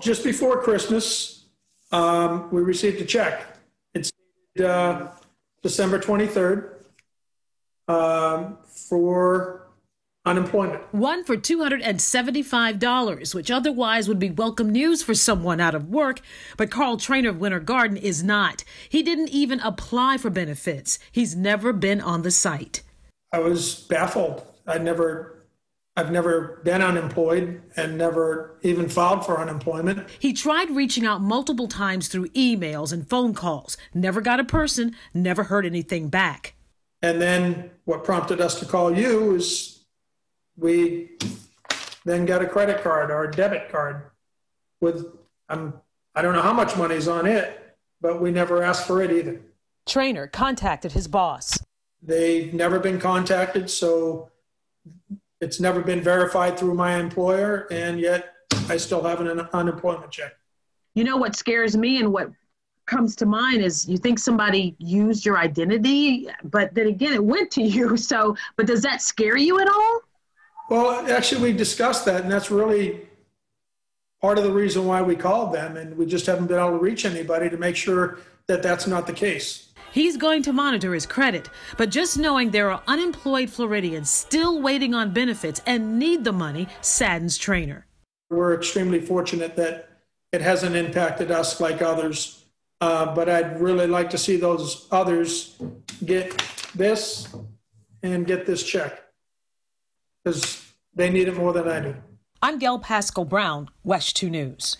Just before Christmas, um, we received a check. It's uh, December 23rd um, for unemployment. One for $275, which otherwise would be welcome news for someone out of work. But Carl Trainer of Winter Garden is not. He didn't even apply for benefits. He's never been on the site. I was baffled. I never I've never been unemployed and never even filed for unemployment. He tried reaching out multiple times through emails and phone calls, never got a person, never heard anything back. And then what prompted us to call you is we then got a credit card or a debit card with um, I don't know how much money's on it, but we never asked for it either. Trainer contacted his boss. They've never been contacted, so it's never been verified through my employer, and yet I still have an unemployment check. You know what scares me and what comes to mind is you think somebody used your identity, but then again, it went to you. So, but does that scare you at all? Well, actually, we discussed that, and that's really part of the reason why we called them, and we just haven't been able to reach anybody to make sure that that's not the case. He's going to monitor his credit, but just knowing there are unemployed Floridians still waiting on benefits and need the money saddens Trainer. We're extremely fortunate that it hasn't impacted us like others, uh, but I'd really like to see those others get this and get this check because they need it more than I do. I'm Gail Pascal Brown, WESH 2 News.